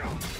Jump!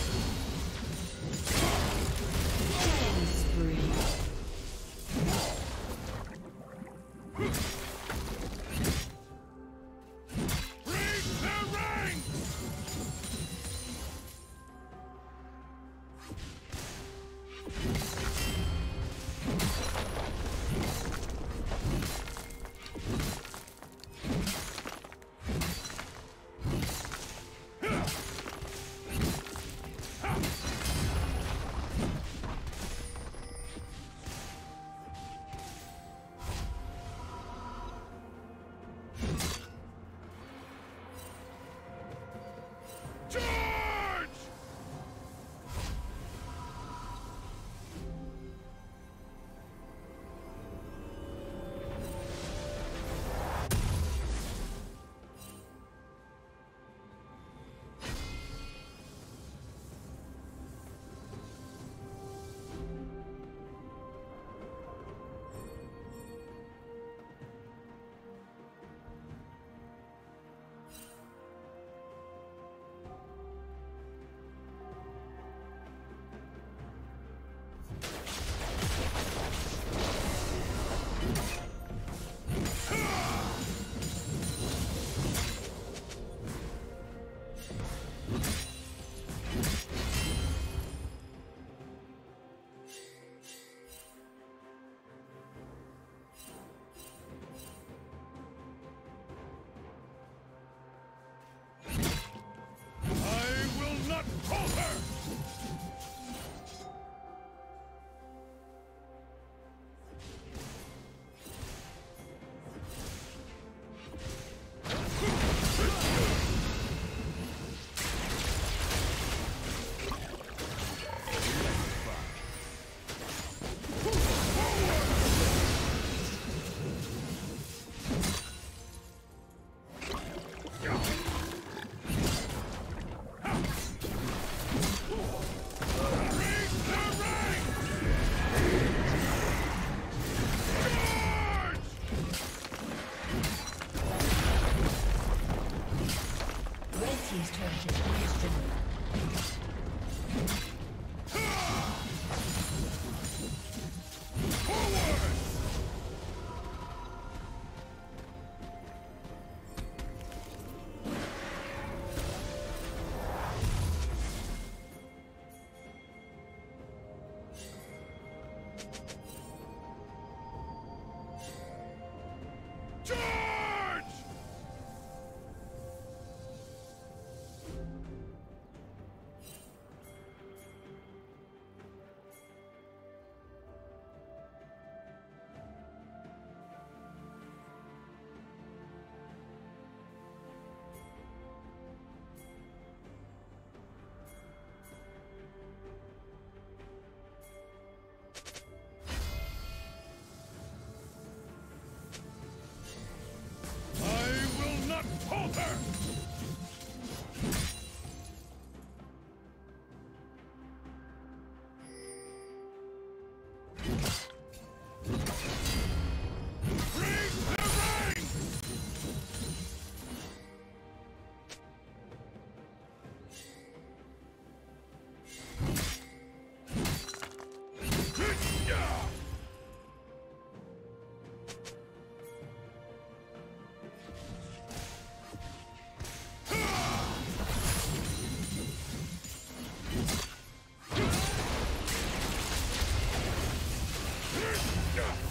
Rampage.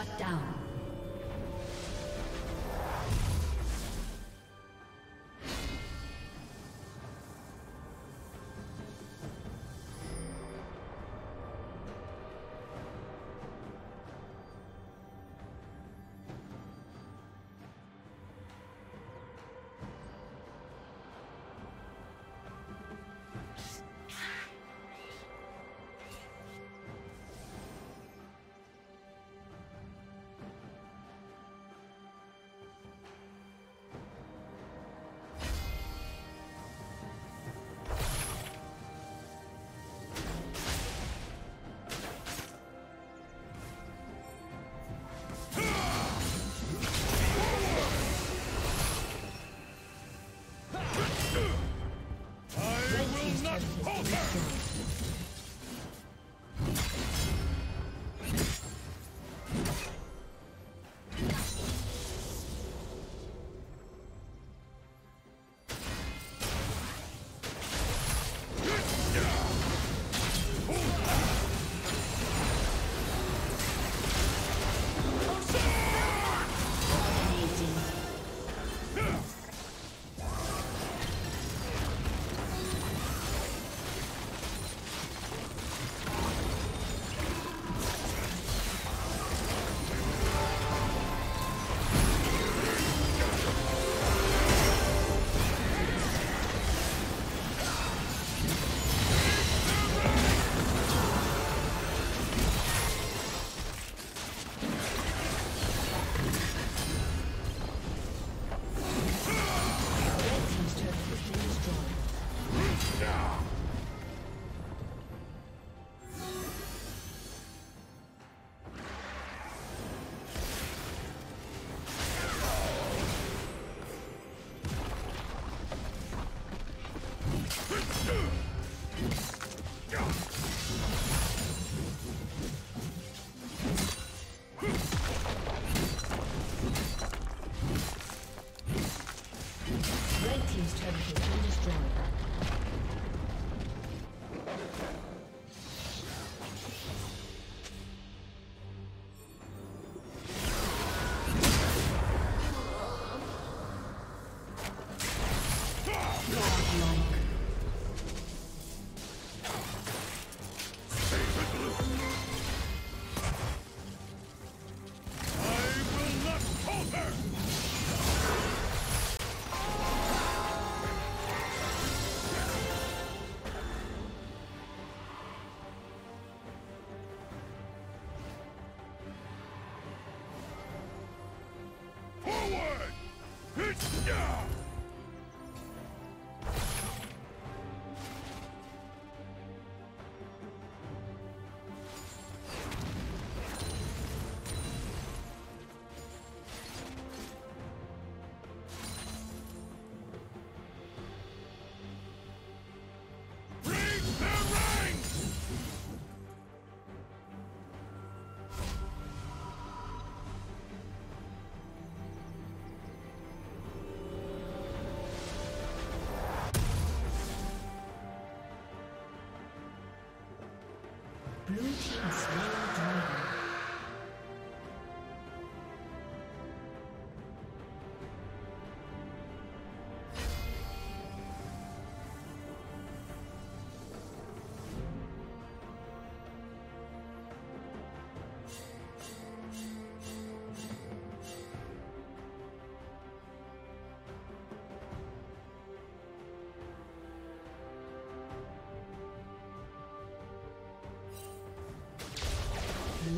Shut down.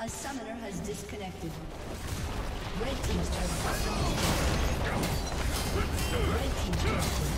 A summoner has disconnected. Red Team's turret. Red Team's turret